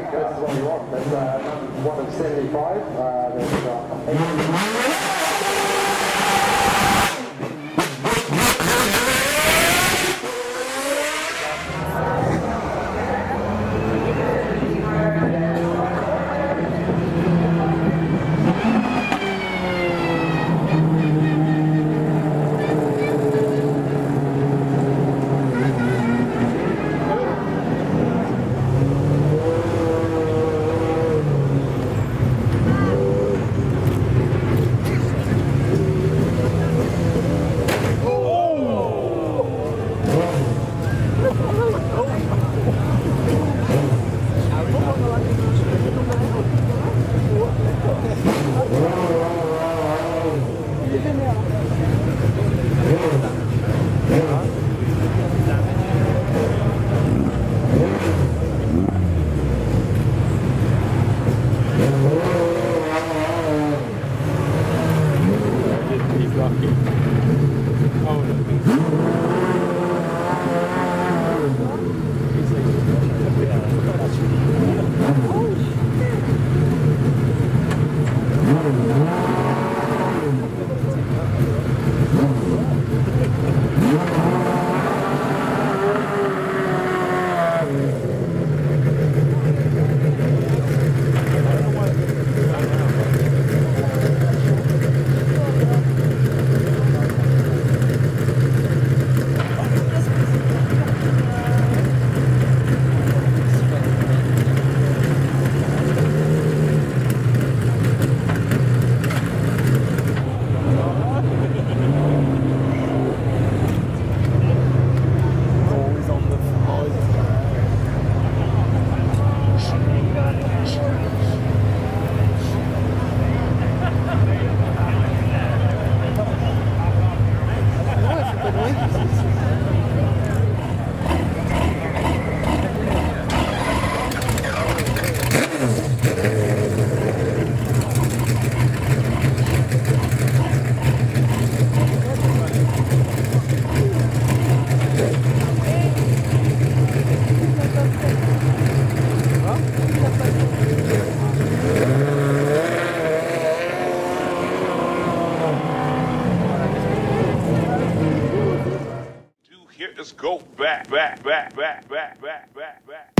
This is what we want There's uh, one of 75. Uh, there's uh, Here, let's go back, back, back, back, back, back, back, back.